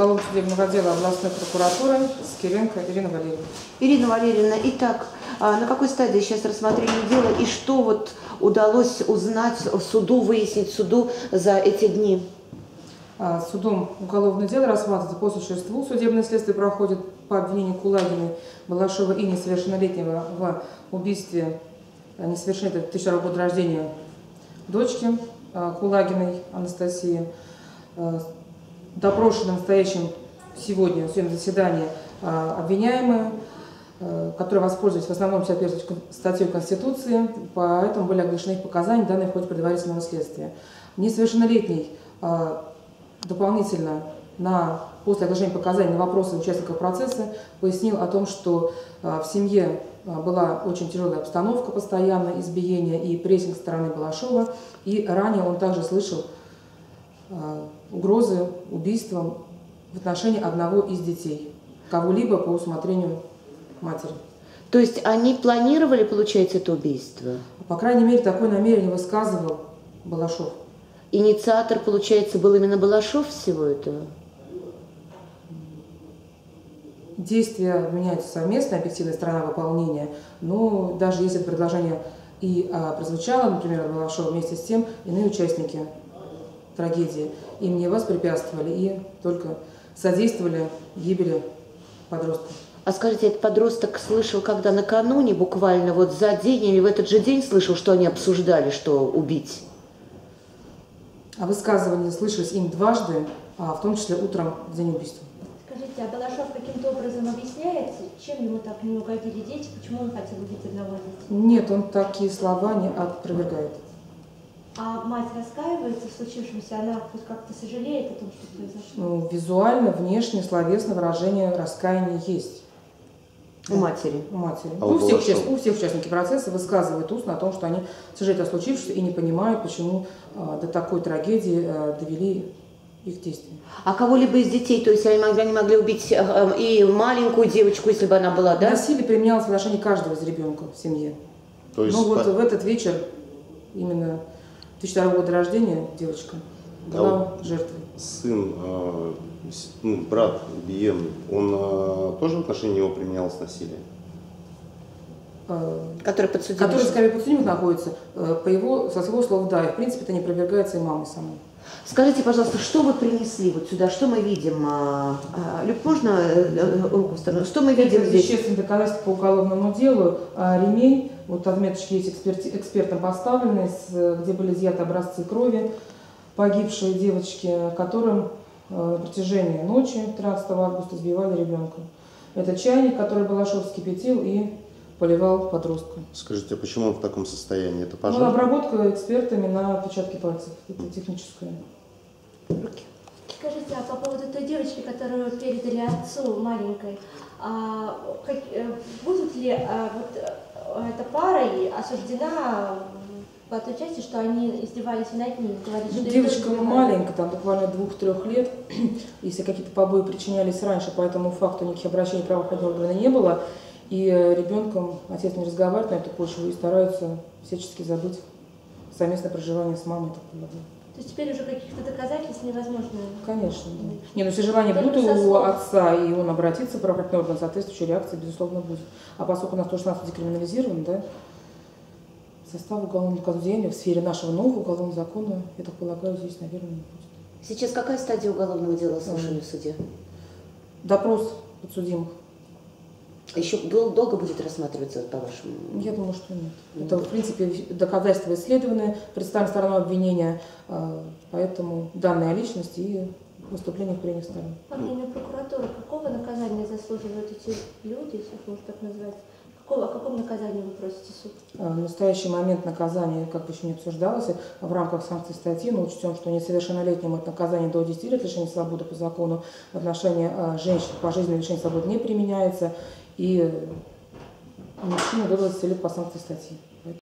уголовно-судебного отдела областной прокуратуры Скиренко Ирина Валерьевна. Ирина Валерьевна, итак, а на какой стадии сейчас рассмотрение дела и что вот удалось узнать суду, выяснить суду за эти дни? А, Судом уголовное дело рассматривается по существу. Судебное следствие проходит по обвинению Кулагиной, Балашова и несовершеннолетнего в убийстве а, несовершеннолетней 2002 года рождения дочки Кулагиной Анастасии. Допрошены настоящим сегодня в судебном заседании а, обвиняемые, а, которые воспользовались в основном 51 статьей Конституции, поэтому были оглашены их показания, данные в ходе предварительного следствия. Несовершеннолетний а, дополнительно на, после оглашения показаний на вопросы участников процесса пояснил о том, что а, в семье была очень тяжелая обстановка постоянно, избиение и прессинг стороны Балашова. И ранее он также слышал угрозы убийством в отношении одного из детей, кого-либо по усмотрению матери. То есть они планировали, получается, это убийство? По крайней мере, такое намерение высказывал Балашов. Инициатор, получается, был именно Балашов всего этого? Действия меняются совместно, объективная сторона выполнения, но даже если это предложение и а, прозвучало, например, от Балашова, вместе с тем иные участники трагедии им не воспрепятствовали и только содействовали гибели подростка. А скажите, этот подросток слышал, когда накануне, буквально вот за день или в этот же день слышал, что они обсуждали, что убить? А высказывания слышались им дважды, а в том числе утром в день убийства. Скажите, а Балашов каким-то образом объясняет, чем ему так не угодили дети, почему он хотел убить одного из детей? Нет, он такие слова не опровергает. А мать раскаивается в случившемся, она хоть как-то сожалеет о том, что произошло? Ну, визуально, внешне, словесно выражение раскаяния есть. У матери. У матери. А у, у всех, участ- у всех участников процесса высказывают устно о том, что они сожалеют о случившемся и не понимают, почему а, до такой трагедии а, довели их действия. А кого-либо из детей, то есть они могли, они могли убить э, э, и маленькую девочку, если бы она была, да? Насилие применялось в отношении каждого из ребенка в семье. То есть Ну вот по- в этот вечер, именно 2002 года рождения, девочка была жертвой. сын, э, с- ну, брат Биен, он э, тоже в отношении него применялось насилие? А, Который подсудимый. который скорее подсудимых находится, э, по его, со своего слова, да, и в принципе это не опровергается и мамой самой. Скажите, пожалуйста, что вы принесли вот сюда? Что мы видим? А, а, Люб, можно э, э, руку в сторону? Что мы видим Это здесь? вещественные доказательства по уголовному делу. А ремень, вот отметочки есть эксперти- экспертом поставлены, где были изъяты образцы крови погибшей девочки, которым э, на протяжении ночи 13 августа избивали ребенка. Это чайник, который Балашов вскипятил и поливал подростка. Скажите, а почему он в таком состоянии? Это Ну, пожар? обработка экспертами на отпечатки пальцев. Это техническая. Руки. Скажите, а по поводу той девочки, которую передали отцу маленькой, а, как- э, будут ли а, вот, э, эта пара и осуждена по той части, что они издевались и над ней? Говорили, Ну, что девочка маленькая, там буквально двух-трех лет. Если какие-то побои причинялись раньше, по этому факту никаких обращений правоохранительных органов не было. И э, ребенком отец не разговаривает на эту почву и стараются всячески забыть совместное проживание с мамой. То есть теперь уже каких-то доказательств невозможно. Конечно, да. Не, ну если желание Только будет у отца, и он обратится в правоохранительный орган, соответствующая реакция, безусловно, будет. А поскольку у нас тоже нас декриминализирован, да, состав уголовного наказания в сфере нашего нового уголовного закона, я так полагаю, здесь, наверное, не будет. Сейчас какая стадия уголовного дела слушали в суде? Допрос подсудимых. Еще дол- долго будет рассматриваться, по-вашему? Я думаю, что нет. Это, в принципе, доказательства исследованы, представлены стороной обвинения, э, поэтому данные о личности и выступлениях прених сторон. По мнению прокуратуры, какого наказания заслуживают эти люди, если их можно так назвать? Какого, о каком наказании вы просите суд? Э, В настоящий момент наказание, как еще не обсуждалось, в рамках санкций статьи, но учтем, что несовершеннолетним это наказание до 10 лет лишения свободы по закону в отношении женщин пожизненное лишение свободы не применяется, и э, мужчине до 20 лет по санкции статьи.